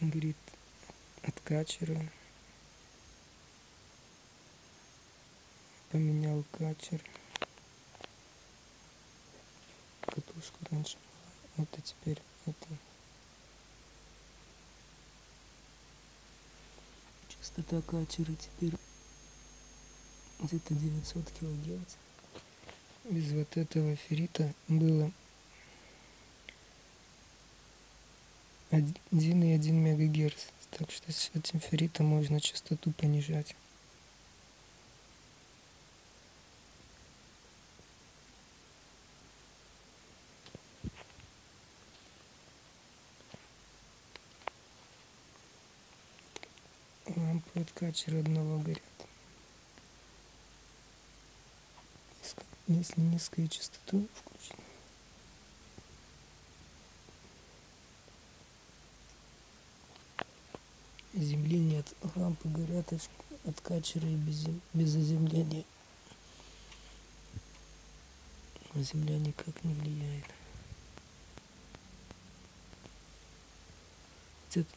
горит от качера. Поменял качер. Катушку раньше была. Вот и теперь это. Частота качера теперь где-то 900 килогерц. Без вот этого феррита было 1,1 мегагерц. Так что с этим ферритом можно частоту понижать. Лампы от качера одного горят. Если низкую частоту включить. Земление от лампы горят от качера и без, без заземления. А земля никак не влияет. Этот